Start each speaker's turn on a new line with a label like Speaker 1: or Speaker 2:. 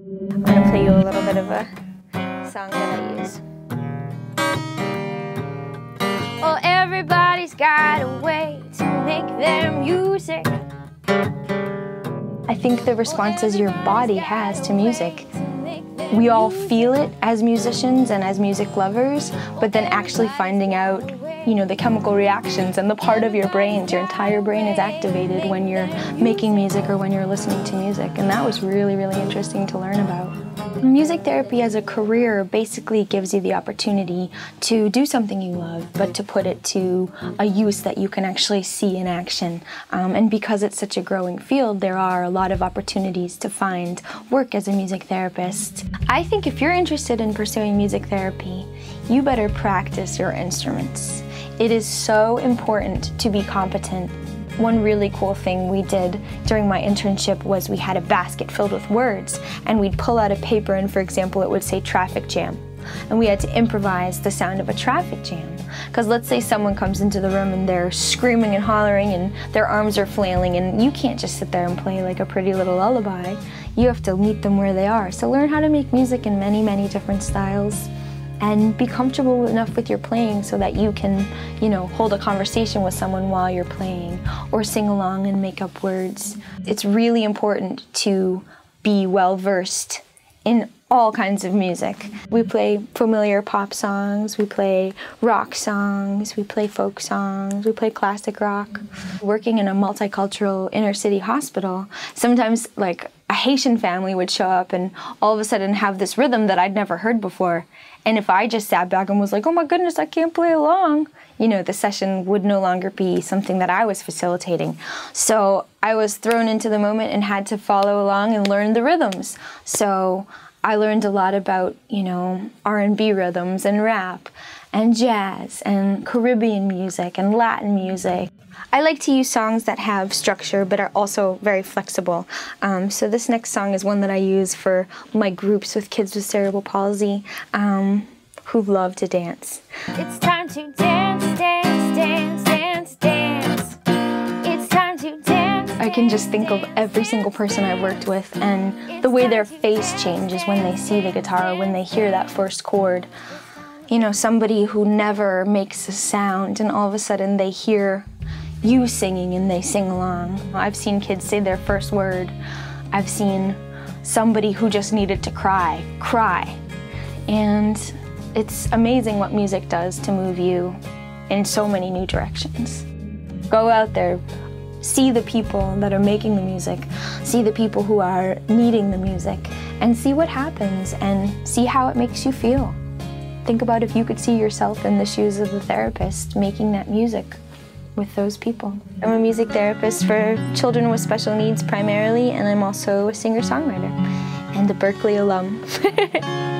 Speaker 1: I'm gonna play you a little bit of a song that I use. Well, everybody's got a way to make their music. I think the responses your body has to music we all feel it as musicians and as music lovers, but then actually finding out, you know, the chemical reactions and the part of your brains, your entire brain is activated when you're making music or when you're listening to music. And that was really, really interesting to learn about. Music therapy as a career basically gives you the opportunity to do something you love, but to put it to a use that you can actually see in action. Um, and because it's such a growing field, there are a lot of opportunities to find work as a music therapist. I think if you're interested in pursuing music therapy, you better practice your instruments. It is so important to be competent one really cool thing we did during my internship was we had a basket filled with words and we'd pull out a paper and for example it would say traffic jam and we had to improvise the sound of a traffic jam. Because let's say someone comes into the room and they're screaming and hollering and their arms are flailing and you can't just sit there and play like a pretty little lullaby. You have to meet them where they are. So learn how to make music in many, many different styles and be comfortable enough with your playing so that you can, you know, hold a conversation with someone while you're playing or sing along and make up words. It's really important to be well versed in all kinds of music. We play familiar pop songs, we play rock songs, we play folk songs, we play classic rock. Working in a multicultural inner city hospital, sometimes like a Haitian family would show up and all of a sudden have this rhythm that I'd never heard before. And if I just sat back and was like, oh my goodness, I can't play along, you know, the session would no longer be something that I was facilitating. So I was thrown into the moment and had to follow along and learn the rhythms. So I learned a lot about, you know, R&B rhythms and rap and jazz and Caribbean music and Latin music. I like to use songs that have structure but are also very flexible. Um, so this next song is one that I use for my groups with kids with cerebral palsy um, who love to dance. It's time to dance, dance, dance, dance, dance. It's time to dance. I can just think of every single person I've worked with and the way their face changes when they see the guitar, when they hear that first chord you know, somebody who never makes a sound and all of a sudden they hear you singing and they sing along. I've seen kids say their first word. I've seen somebody who just needed to cry, cry. And it's amazing what music does to move you in so many new directions. Go out there, see the people that are making the music, see the people who are needing the music, and see what happens and see how it makes you feel. Think about if you could see yourself in the shoes of the therapist making that music with those people. I'm a music therapist for children with special needs primarily, and I'm also a singer-songwriter and a Berklee alum.